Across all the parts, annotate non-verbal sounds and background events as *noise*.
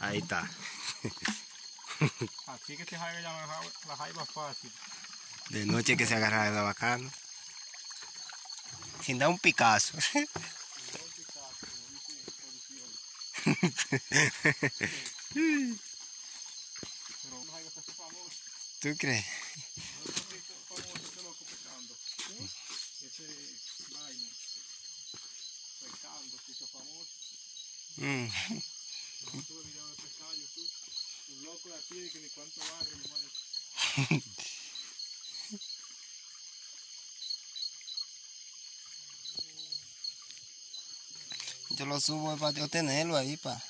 Ahí está. *laughs* Así que se jaiba ya la jaiba fácil. De noche que se agarra la bacano. *laughs* Sin dar un picazo. ¿Tú crees? famoso ese loco pescando. Ese vaina. Pescando, se hizo famoso. Mm. Yo tuve video de pescar en YouTube. Que ni cuánto vale, madre. *laughs* Yo lo subo para yo tenerlo ahí para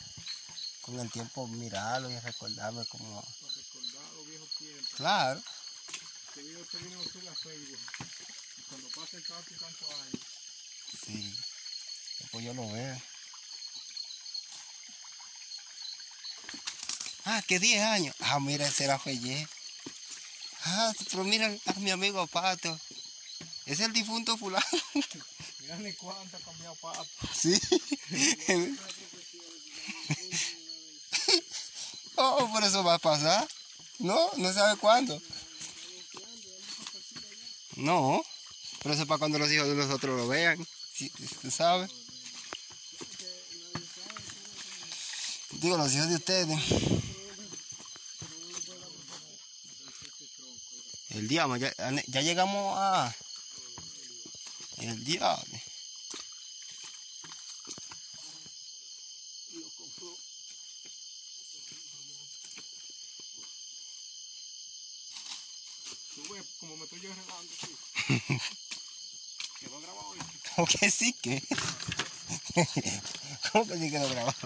con el tiempo mirarlo y recordarme como Para recordar los viejos tiempos. claro Este video se vino a Facebook. Cuando pase tanto y tanto años. sí después yo lo veo ah que 10 años. Ah mira ese era Fellé ah pero mira a mi amigo Pato. Es el difunto fulano. *laughs* Mira ni cuánto ha cambiado pato. sí. Oh por eso va a pasar. No no sabe cuándo. No pero eso es para cuando los hijos de nosotros lo vean. Tú sabes digo los hijos de ustedes el diablo ya, ya llegamos a el diablo como me estoy yo regando aquí. Quedó grabado hoy. ¿Cómo que sí que? *laughs* ¿Cómo que sí que lo grabamos?